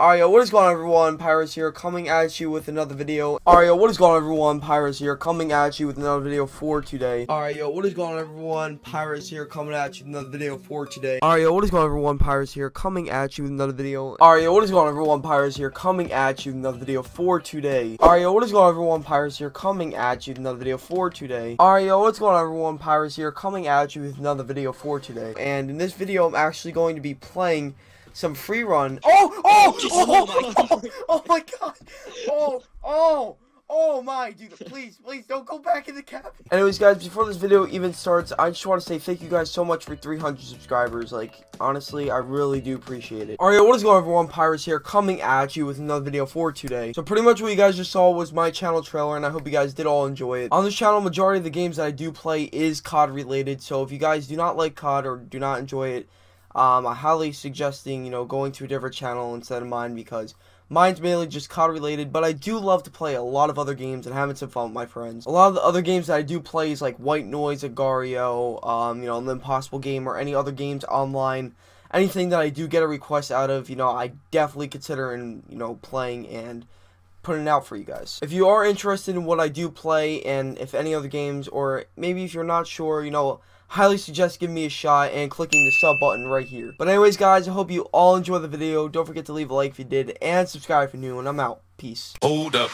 Alright, what is going on everyone? Pyrehz here, coming at you with another video. Alright, what is going on everyone? Pyrehz here, coming at you with another video for today. Alright, what is going on everyone? Pyrehz here, coming at you with another video for today. Alright, what is going on everyone? Pyrehz here, coming at you with another video. Alright, yo, what is going on everyone? Pyrehz here, coming at you with another video for today. Alright, yo, what is going on everyone? Pyrehz here, coming at you with another video for today. Alright, yo, what's going on everyone? Pyrehz here, coming at you with another video for today. And in this video, I'm actually going to be playing some free run. Oh oh oh, oh, oh, oh, oh, oh, oh my god. Oh, oh. Oh my, dude, please, please don't go back in the cabin. Anyways, guys, before this video even starts, I just want to say thank you guys so much for 300 subscribers. Like, honestly, I really do appreciate it. Alright, what is going on, everyone? Pyrehz here, coming at you with another video for today. So, pretty much what you guys just saw was my channel trailer, and I hope you guys did all enjoy it. On this channel, majority of the games that I do play is COD related, so if you guys do not like COD or do not enjoy it, um, I highly suggesting, you know, going to a different channel instead of mine because mine's mainly just COD related, but I do love to play a lot of other games and having some fun with my friends. A lot of the other games that I do play is like White Noise, Agar.io, um, you know, The Impossible Game, or any other games online. Anything that I do get a request out of, you know, I definitely consider in, you know, playing and putting out for you guys. If you are interested in what I do play and if any other games or maybe if you're not sure, you know, highly suggest giving me a shot and clicking the sub button right here. But anyways guys, I hope you all enjoyed the video. Don't forget to leave a like if you did and subscribe if you're new and I'm out. Peace. Hold up.